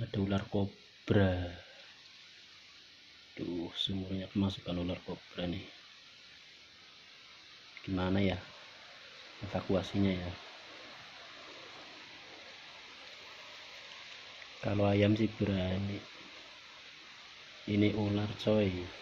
ada ular kobra. Tuh sumurnya kemasukan ular kobra nih. Gimana ya evakuasinya ya? Kalau ayam sih berani. Ini ular coy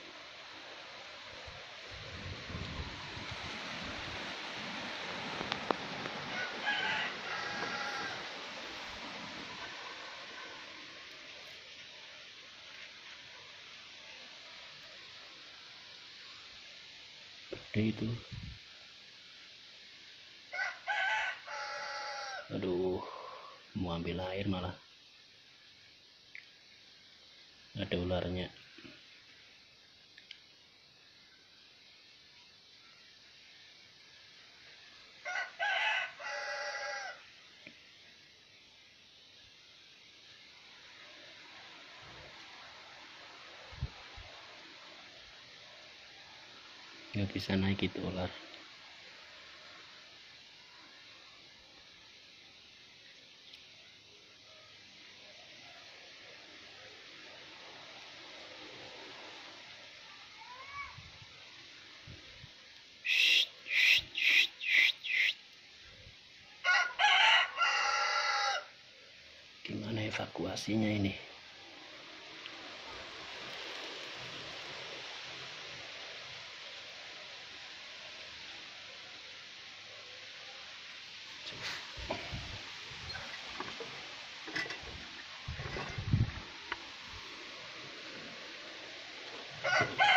gede itu aduh mau ambil air malah. Ada ularnya nggak bisa naik itu ular. Gimana evakuasinya ini Ha ha!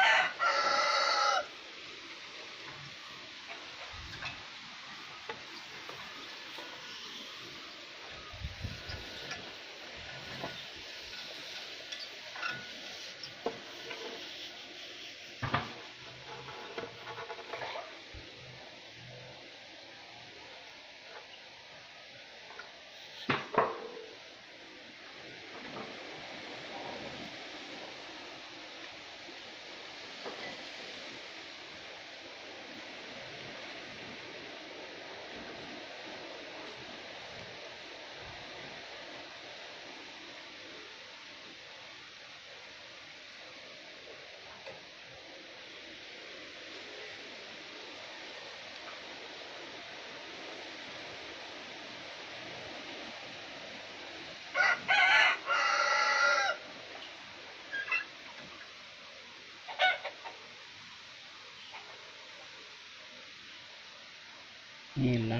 你老